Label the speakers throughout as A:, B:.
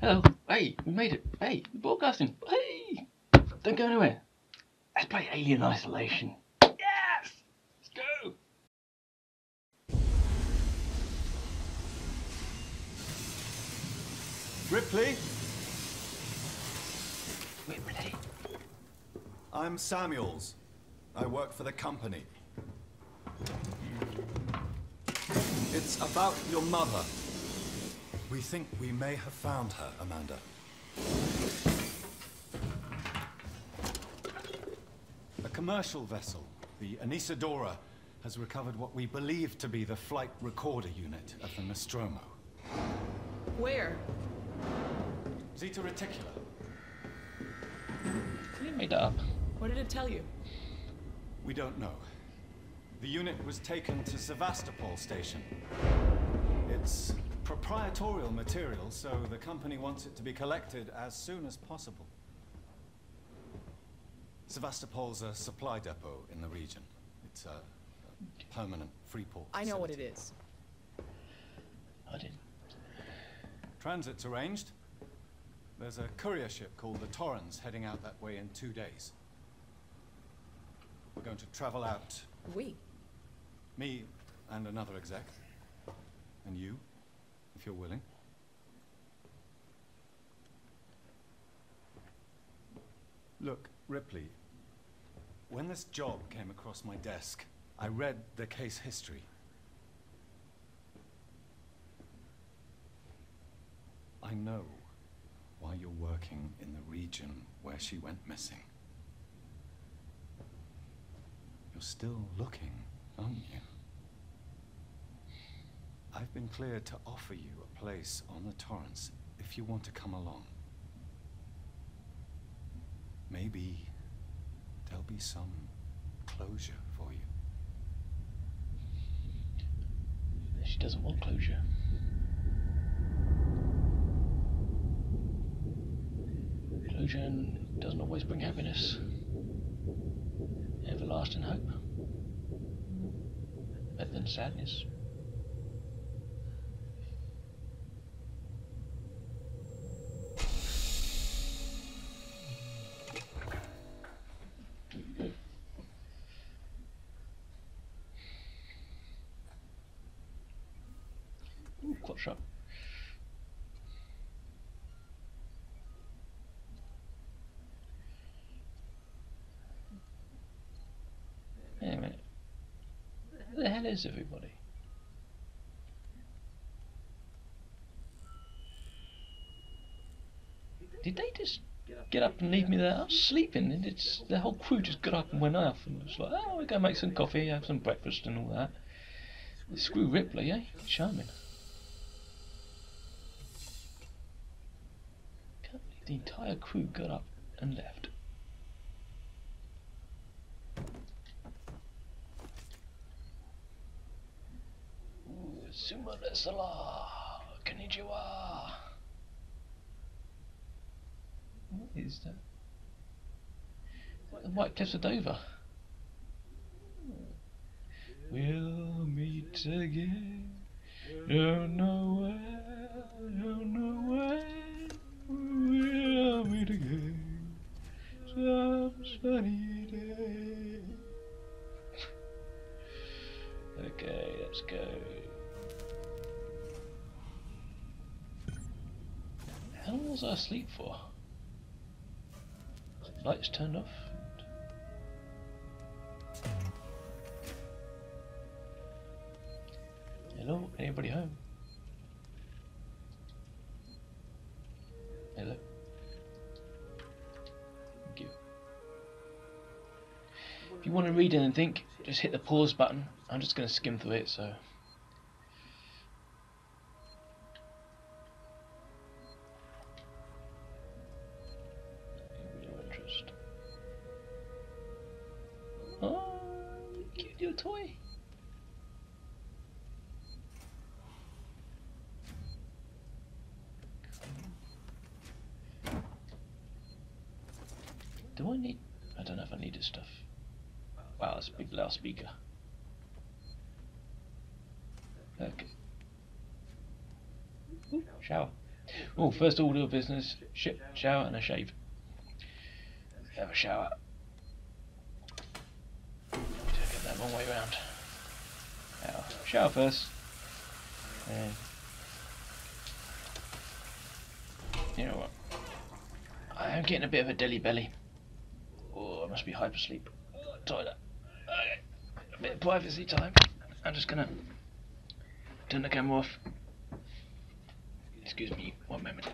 A: Hello. Hey, we made it. Hey, we're broadcasting. Hey, don't go anywhere. Let's play Alien Isolation. Yes. Let's go.
B: Ripley,
A: Ripley.
B: I'm Samuels. I work for the company. It's about your mother. We think we may have found her, Amanda. A commercial vessel, the Anesidora, has recovered what we believe to be the flight recorder unit of the Nostromo.
C: Where?
B: Zeta Reticuli.
A: You made that up.
C: What did it tell you?
B: We don't know. The unit was taken to Sevastopol station. It's proprietorial material, so the company wants it to be collected as soon as possible. Sevastopol's a supply depot in the region. It's a, a permanent free port.
C: I know what it is.
A: I didn't.
B: Transit's arranged. There's a courier ship called the Torrens heading out that way in two days. We're going to travel out
C: We.
B: Me and another exec. And you, if you're willing. Look, Ripley, when this job came across my desk, I read the case history. I know why you're working in the region where she went missing. You're still looking, aren't you? I've been cleared to offer you a place on the Torrens if you want to come along. Maybe there'll be some closure for you.
A: She doesn't want closure. Closure doesn't always bring happiness. Everlasting hope. Better than sadness. Ooh, quite sharp. Wait a minute. Where the hell is everybody? Did they just get up and leave me there? I was sleeping and it's the whole crew just got up and went off and was like, oh, we're to make some coffee, have some breakfast and all that. Screw Ripley, eh? Charming. Can't believe the entire crew got up and left. Suma Resala, Konnichiwa. What is that? The White Cliffs of Dover. We'll meet again. Don't know where, don't know when. We'll meet again. Some sunny day. Okay, let's go. Long was I asleep for? Lights turned off. Hello, anybody home? Hello. Thank you. If you want to read anything, just hit the pause button. I'm just going to skim through it, so. If I need this stuff. Wow, that's a big loudspeaker. Okay. Ooh, shower. Oh, first order of business: shit, shower, and a shave. Have a shower. Just get that wrong way round. Now, shower first. And you know what? I am getting a bit of a dilly belly. Oh, I must be hypersleep. Toilet. Okay. A bit of privacy time. I'm just gonna turn the camera off. Excuse me one moment.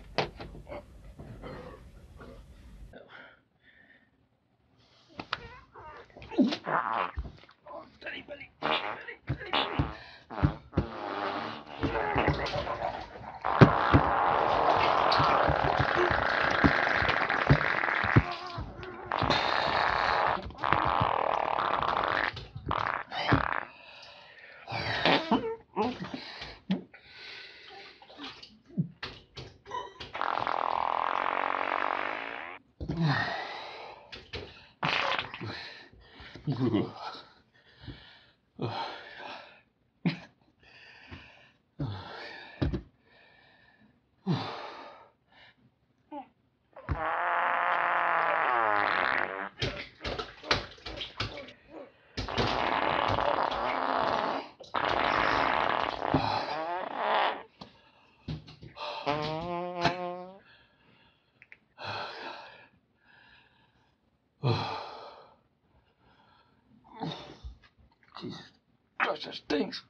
A: Christ, that stinks.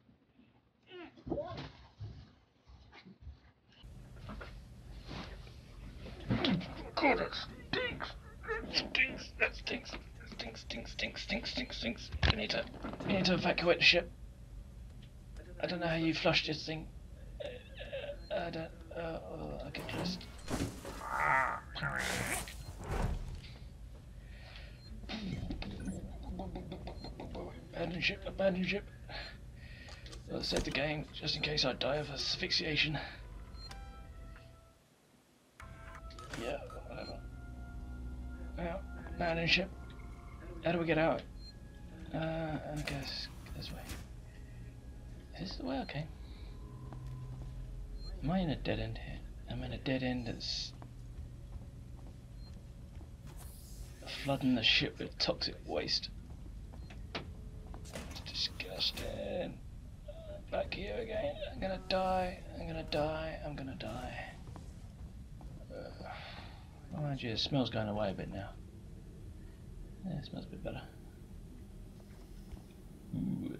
A: God, that stinks. That stinks. That stinks. Stinks, stinks, stinks, stinks, stinks, stinks. We need to, we need to evacuate the ship. I don't know how you flushed this thing. Uh, I don't. Uh, oh, I can just. Abandon ship, abandon ship. Let's save the game, just in case I die of asphyxiation. Yeah, whatever. Now, abandon ship. How do we get out? Uh, I guess this way. Is this the way? Okay. Am I in a dead end here? I'm in a dead end that's flooding the ship with toxic waste. It's disgusting. Back here again. I'm gonna die. I'm gonna die. I'm gonna die. Oh, mind you, the smell's going away a bit now. Yeah, it smells a bit better. Ooh.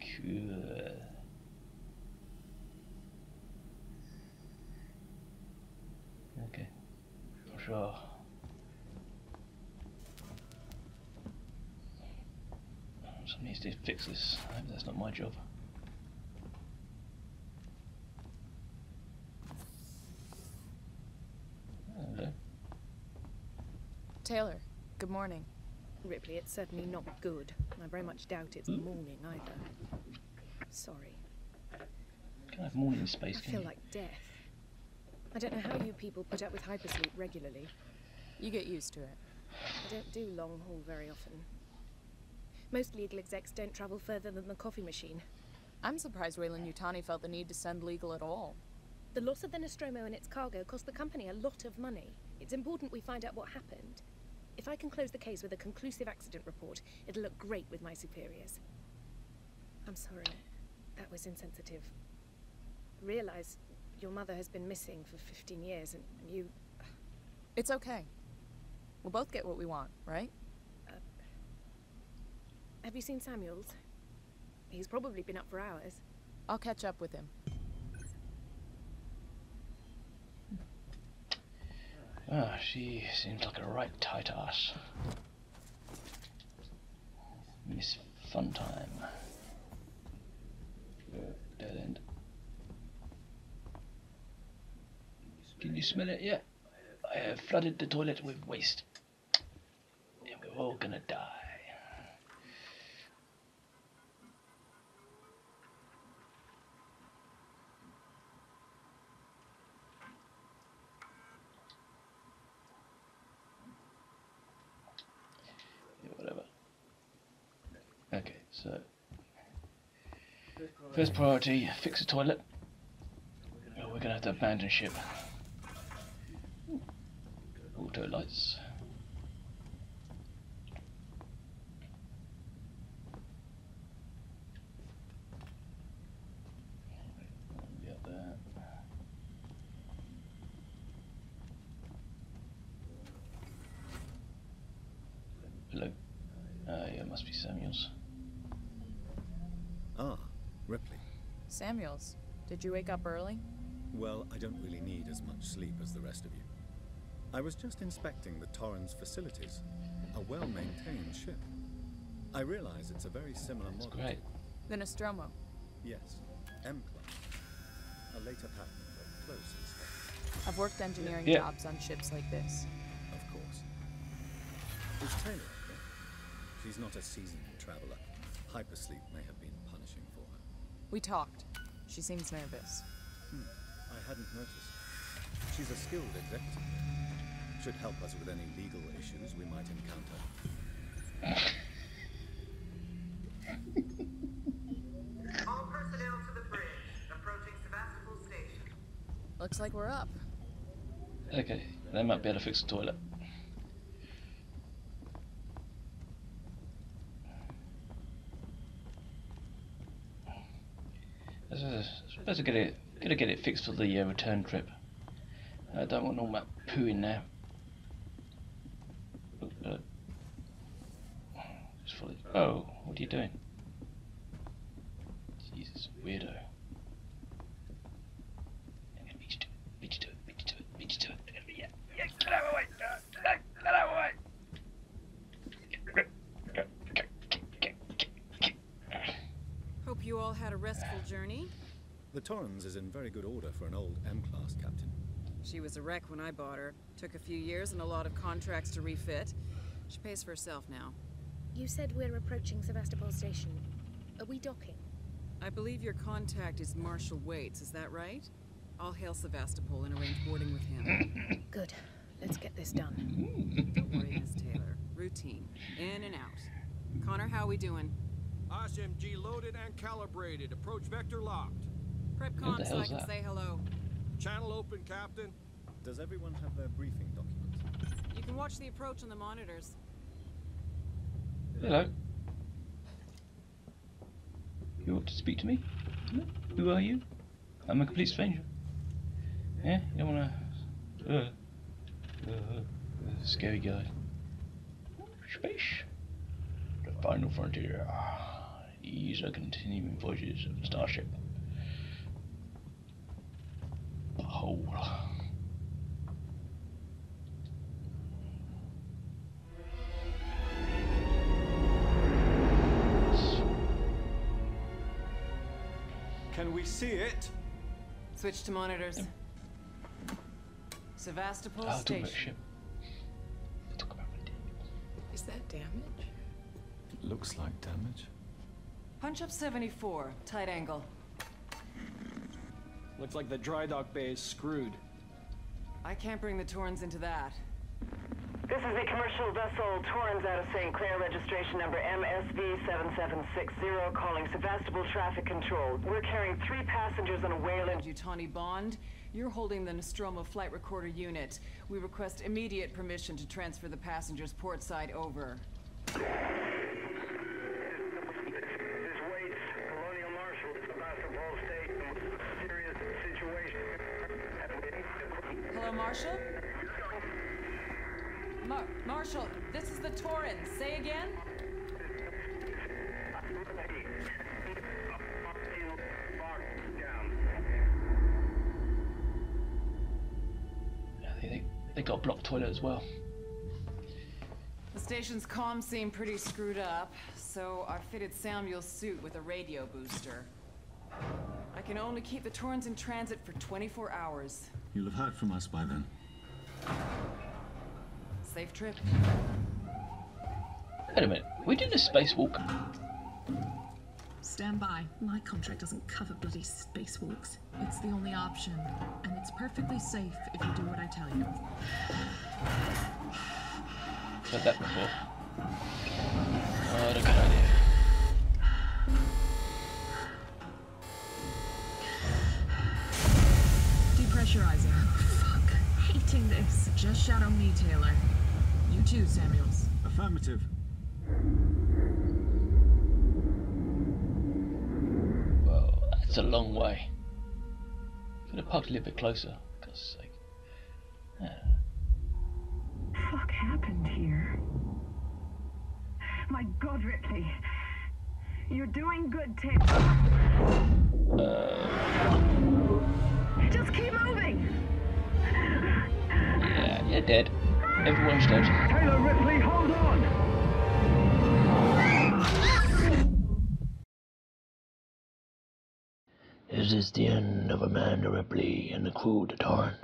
A: Cool. Okay. For sure. Someone needs to fix this. I that's not my job. Hello.
C: Taylor, good morning.
D: Ripley, it's certainly not good. I very much doubt it's hmm? morning either. Sorry.
A: Can I have morning space?
D: I feel
A: you?
D: like death. I don't know how you people put up with hypersleep regularly.
C: You get used to it.
D: I don't do long haul very often. Most legal execs don't travel further than the coffee machine.
C: I'm surprised Weyland Yutani felt the need to send legal at all.
D: The loss of the Nostromo and its cargo cost the company a lot of money. It's important we find out what happened. If I can close the case with a conclusive accident report, it'll look great with my superiors. I'm sorry. That was insensitive. Realize your mother has been missing for 15 years and and you.
C: It's okay. We'll both get what we want, right?
D: Have you seen Samuels? He's probably been up for hours.
C: I'll catch up with him.
A: Ah, she seems like a right tight ass. Miss Funtime. Uh, Dead end. Can you smell it yet? I have flooded the toilet with waste. And we're all gonna die. Yeah, whatever. Okay, so first priority, fix the toilet. Oh, we're gonna have to abandon ship. Auto lights. Hello. Uh, yeah, it must be Samuels.
B: Ah, Ripley.
C: Samuels, did you wake up early?
B: Well, I don't really need as much sleep as the rest of you. I was just inspecting the Torrens facilities. A well-maintained ship. I realize it's a very similar
A: It's
B: model.
A: great.
C: The Nostromo.
B: Yes, M-Class. A later pattern, but close in spec.
C: I've worked engineering
A: Yeah.
C: jobs on ships like this.
B: Of course. Is Taylor okay? She's not a seasoned traveler. Hypersleep may have been punishing for her.
C: We talked. She seems nervous. Hmm.
B: I hadn't noticed. She's a skilled executive. Should help us with any legal issues we might encounter.
E: All personnel to the bridge. Approaching Sevastopol Station.
C: Looks like we're up.
A: Okay, they might be able to fix the toilet. Uh, get it, gotta get it fixed for the uh, return trip. I don't want all that poo in there. Uh. Oh, what are you doing? Jesus, weirdo. I'm gonna beat you to it, beat you to it, beat you to it, beat you to it. Yeah, yeah, get out of the way! uh, Get get out of the way!
F: Hope you all had a restful journey.
B: The Torrens is in very good order for an old M-Class captain.
F: She was a wreck when I bought her. Took a few years and a lot of contracts to refit. She pays for herself now.
D: You said we're approaching Sevastopol Station. Are we docking?
F: I believe your contact is Marshal Waits, is that right? I'll hail Sevastopol and arrange boarding with him.
D: Good. Let's get this done.
F: Don't worry, Miss Taylor. Routine. In and out. Connor, how are we doing?
G: SMG loaded and calibrated. Approach vector locked.
F: Prep
A: Who
F: con so I can
A: that?
F: say hello.
G: Channel open, Captain.
B: Does everyone have their briefing documents?
F: You can watch the approach on the monitors.
A: Hello. You want to speak to me? Who are you? I'm a complete stranger. Yeah, you don't wanna. Uh, uh, uh, scary guy. Space. The final frontier. These are continuing voyages of the starship. The whole.
B: Can we see it?
F: Switch to monitors. Sevastopol
A: I'll talk
F: Station.
A: ship. Talk about.
C: Is that damage?
B: Looks like damage.
F: Punch up 74, tight angle.
H: Looks like the dry dock bay is screwed.
F: I can't bring the Torrens into that.
E: This is the commercial vessel Torrens out of St. Clair, registration number MSV7760, calling Sevastopol Traffic Control. We're carrying three passengers on a Weyland.
F: Yutani Bond, you're holding the Nostromo flight recorder unit. We request immediate permission to transfer the passengers port side over.
I: This is Waits, Colonial Marshal, Sevastopol Station. Serious situation.
F: Hello, Marshal? Mar- Marshal, this is the Torrens. Say again?
A: They, they got a blocked toilet as well.
F: The station's comms seem pretty screwed up, so I fitted Samuel's suit with a radio booster. I can only keep the Torrens in transit for 24 hours.
B: You'll have heard from us by then.
F: Safe trip.
A: Wait a minute, we did a spacewalk.
J: Stand by. My contract doesn't cover bloody spacewalks. It's the only option, and it's perfectly safe if you do what I tell you.
A: Heard that before. Oh, a good idea.
C: Pressurizing. Fuck. Hating this. Just shadow me, Taylor. You too, Samuels.
B: Affirmative.
K: Well, that's a long way. Could have parked a little bit closer, for God's sake. Yeah.
D: fuck happened here? My God, Ripley. You're doing good, Tim.
K: Dead. Everyone's dead.
L: Taylor Ripley, hold on!
K: Is this the end of Amanda Ripley and the crew of the Torrens?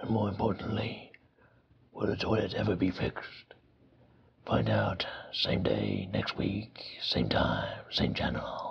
K: And more importantly, will the toilet ever be fixed? Find out same day, next week, same time, same channel.